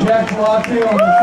Jack Palazzi on the